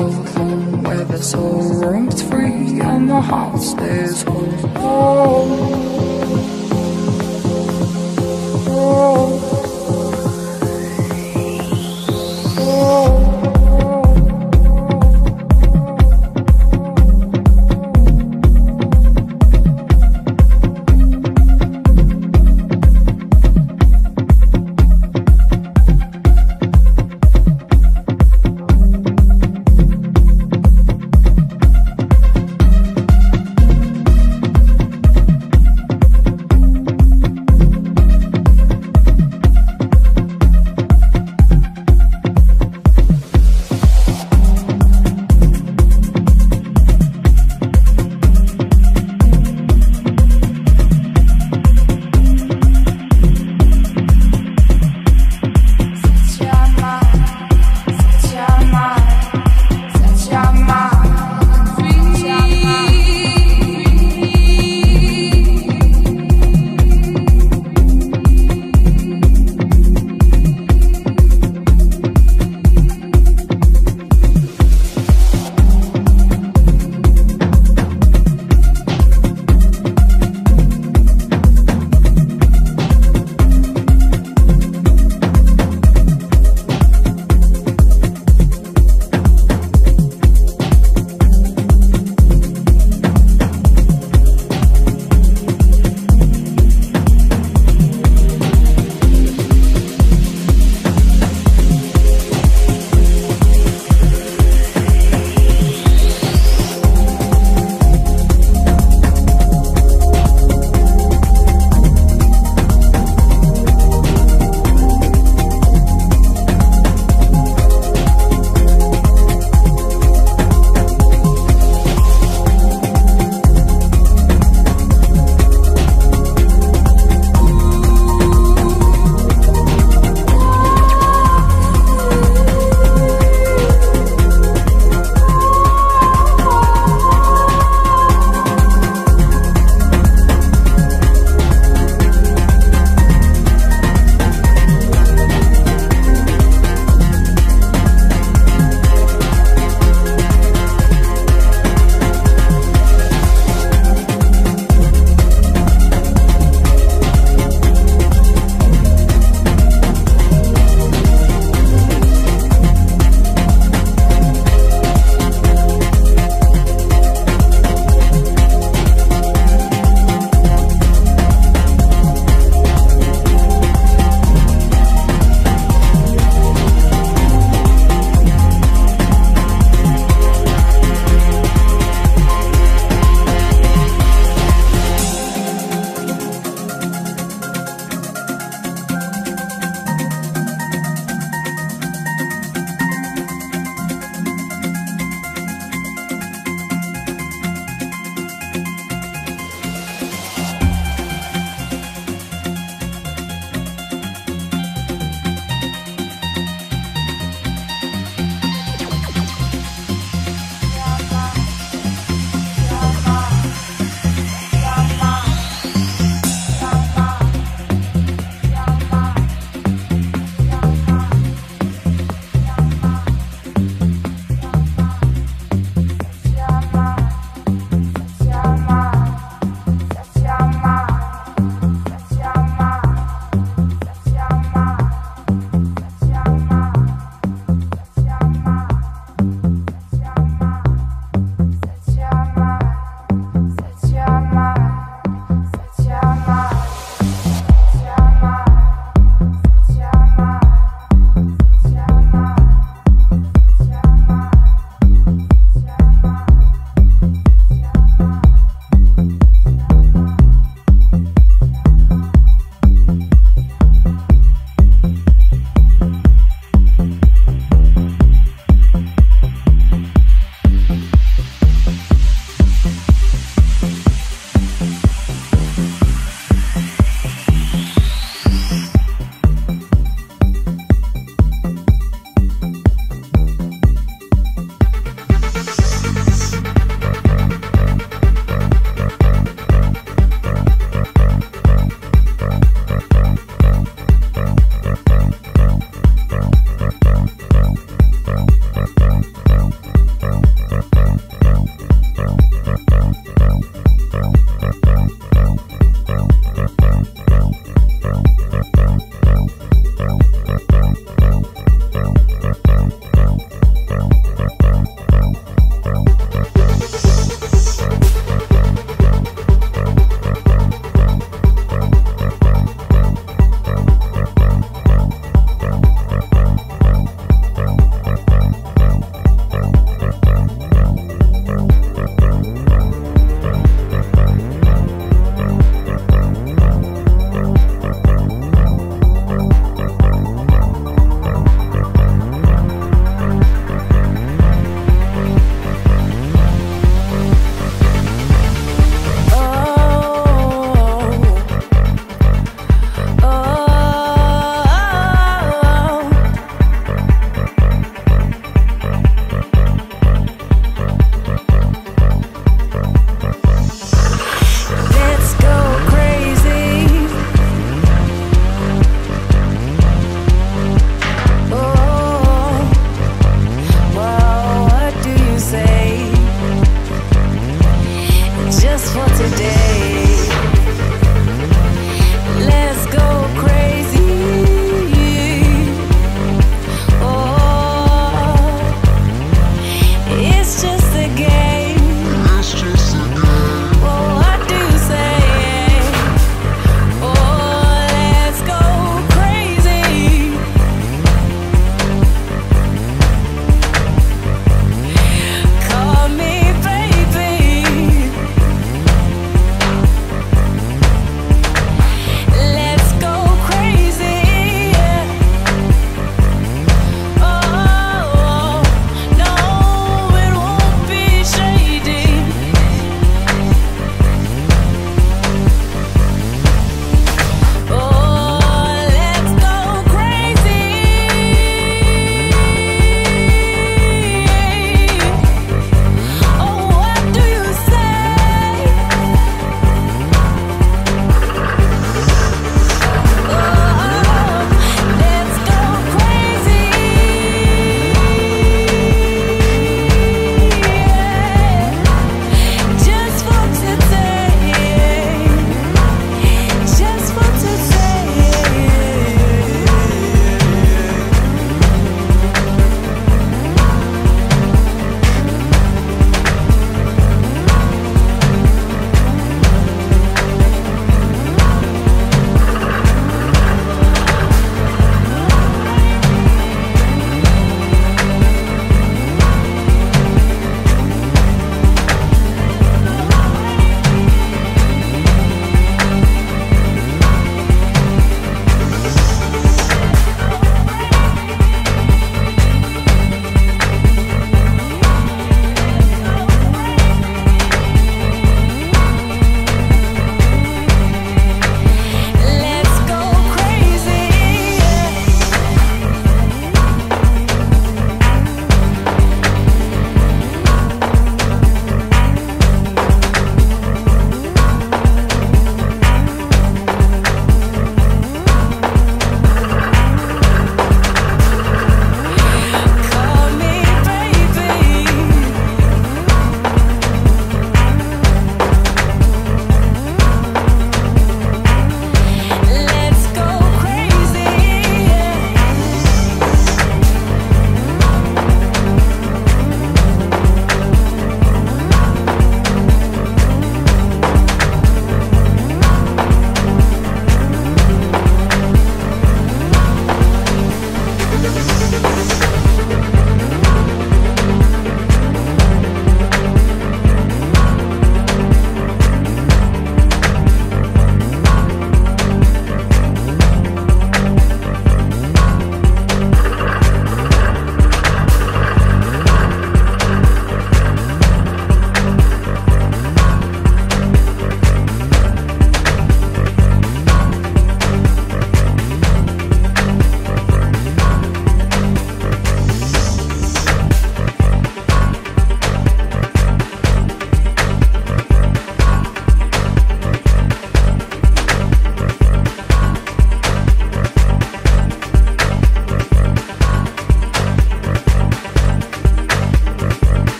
old home where the soul roams free and the heart stays whole.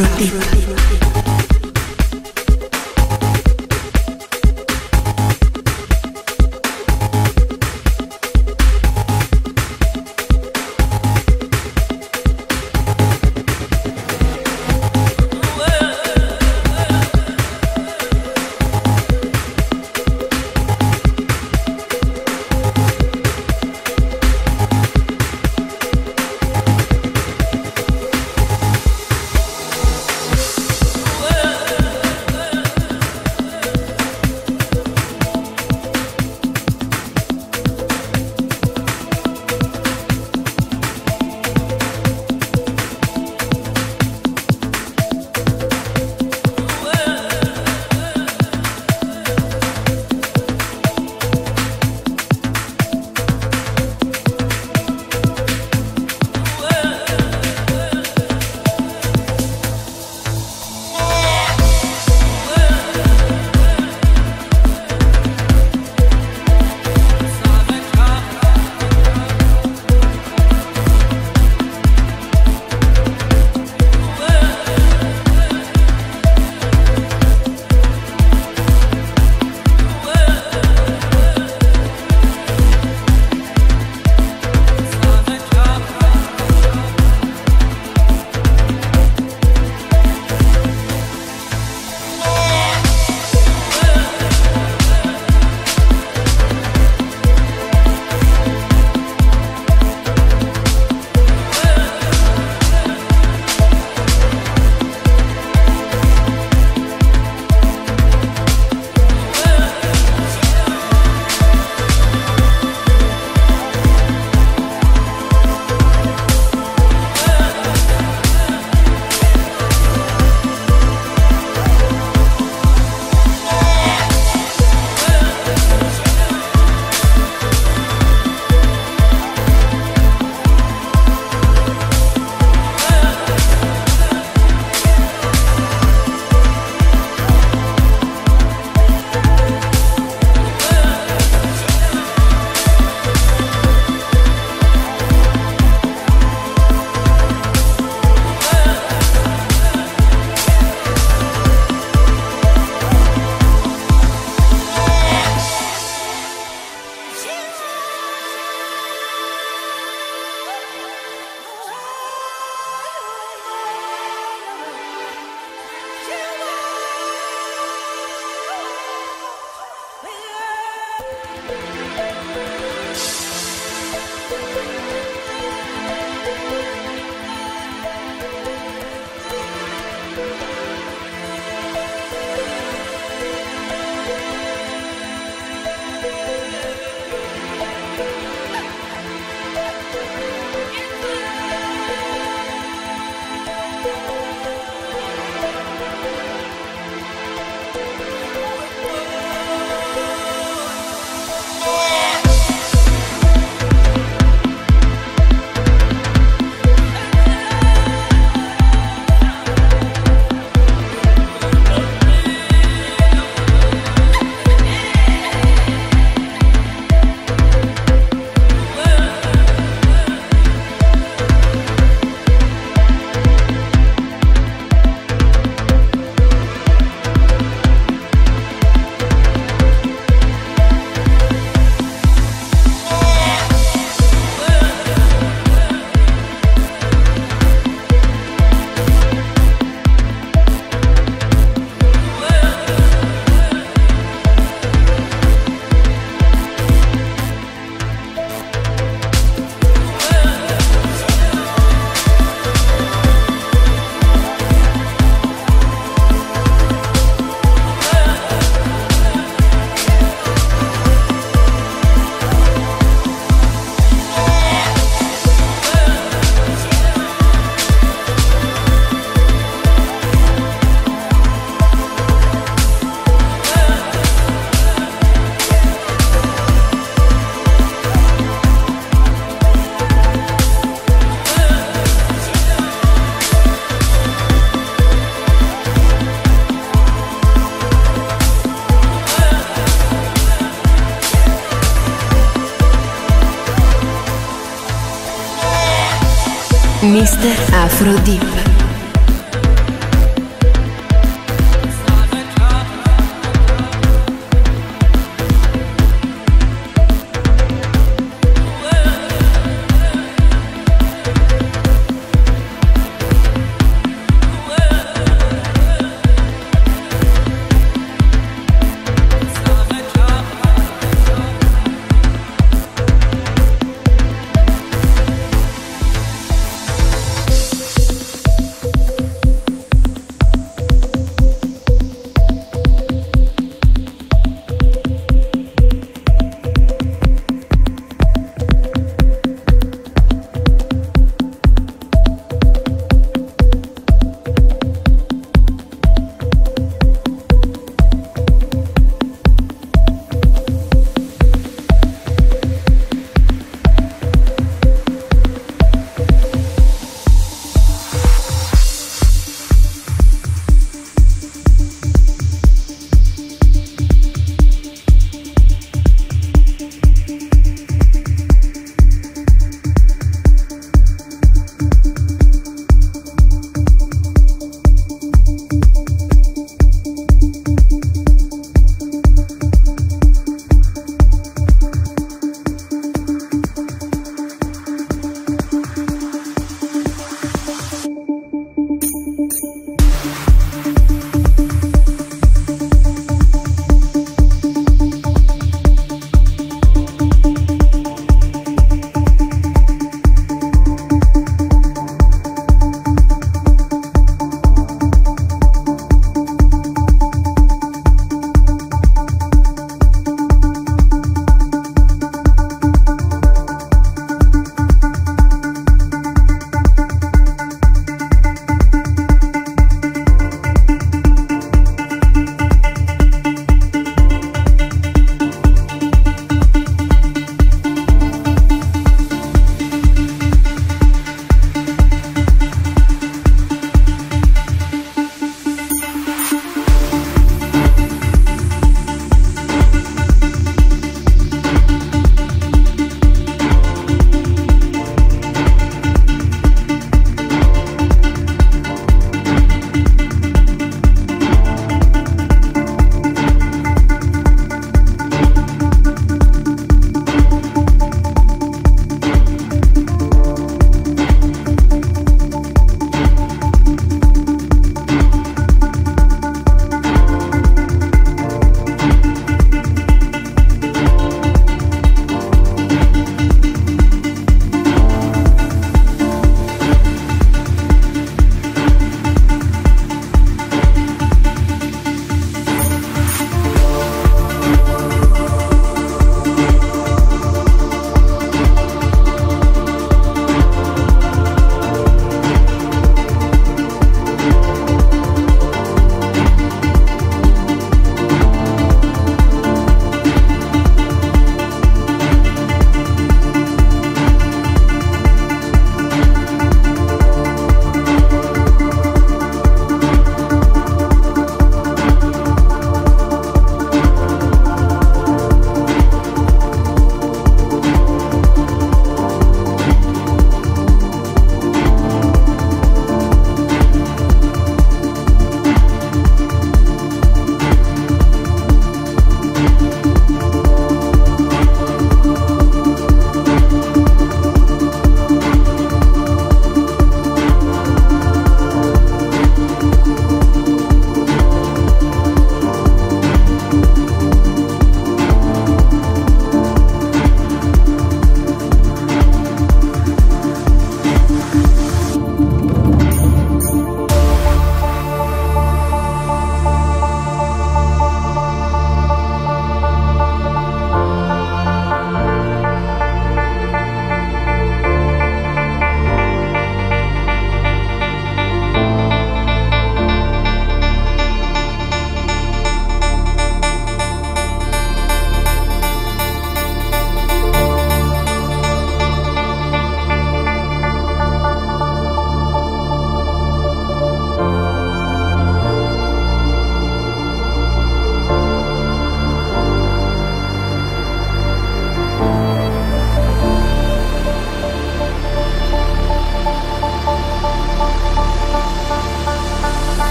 Mr.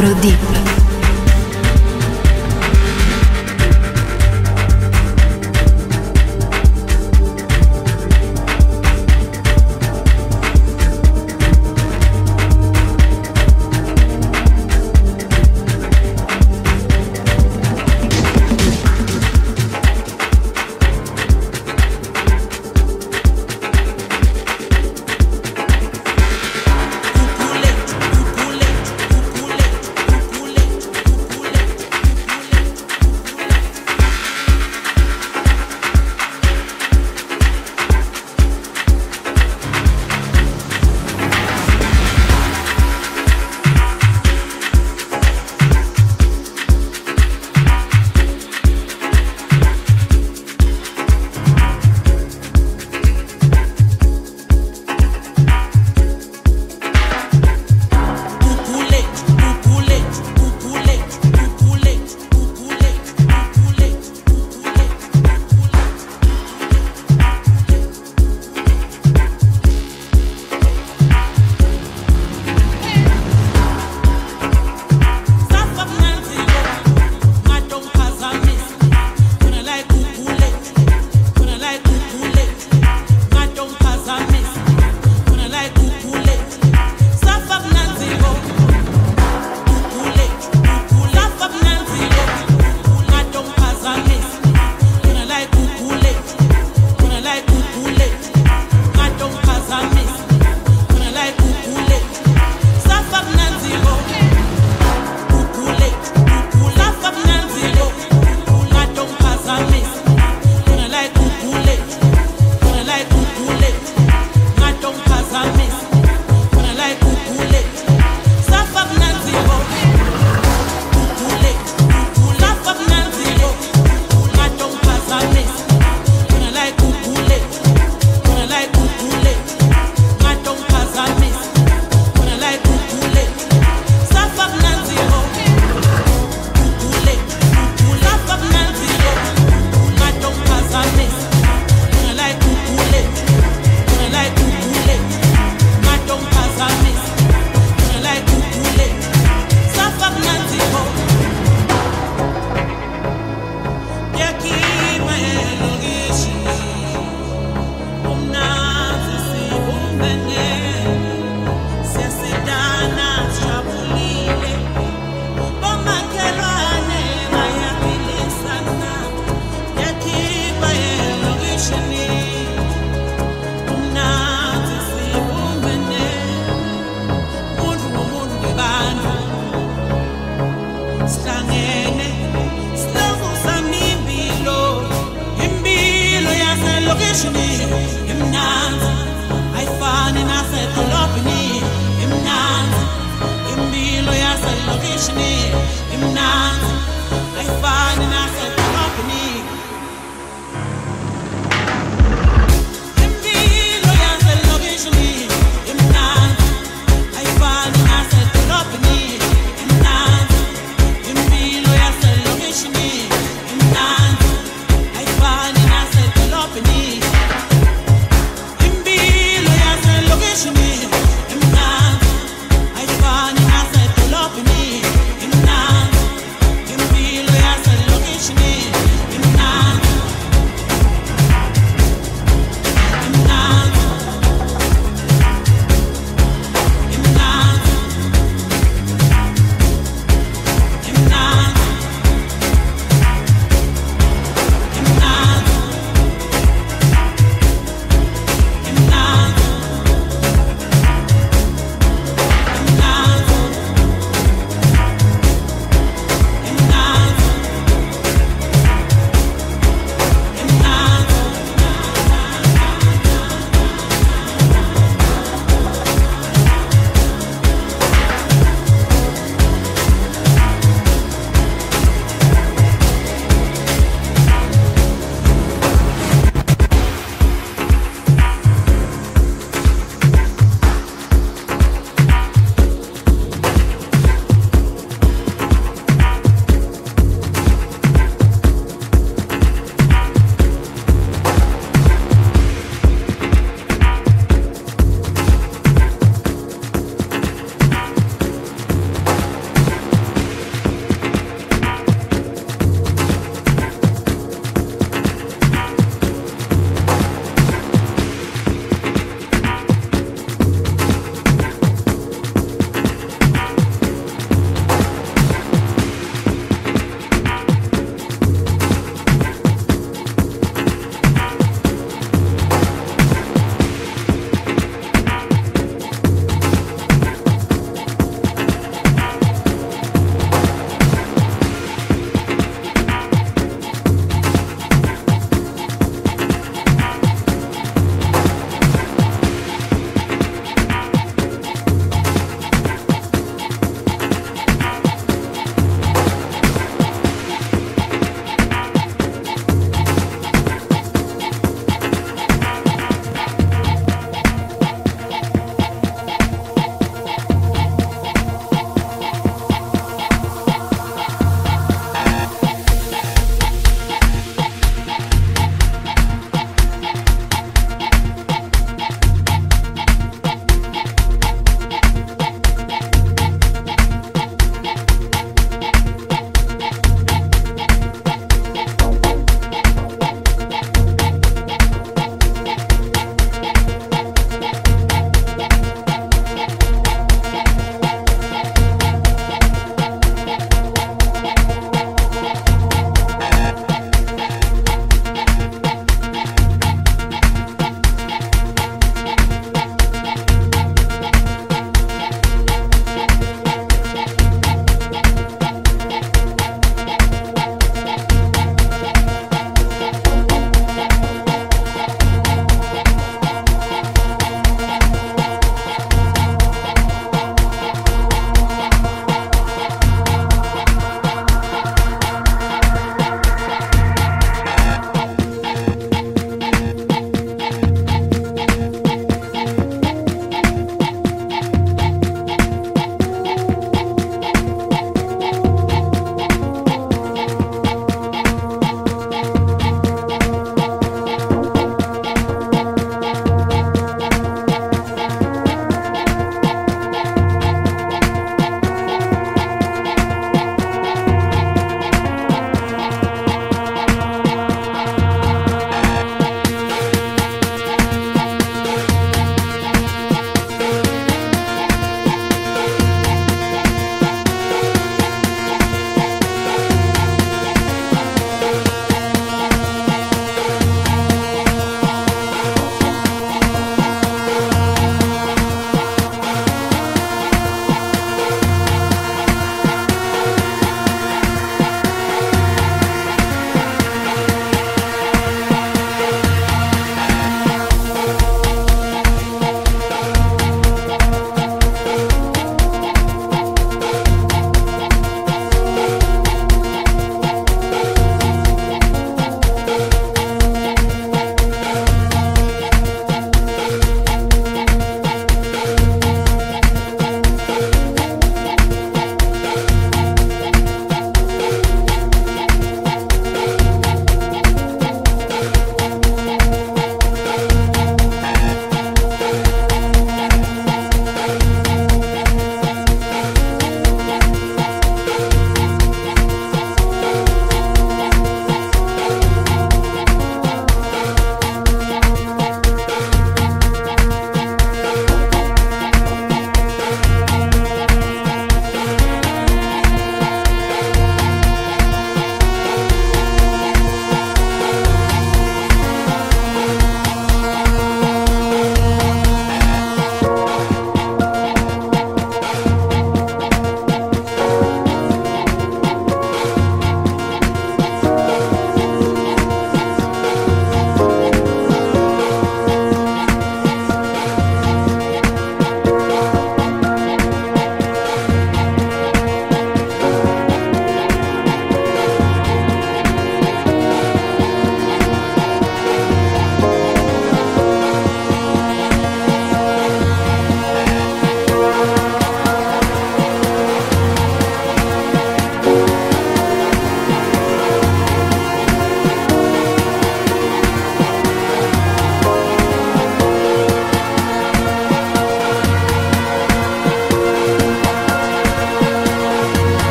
Afro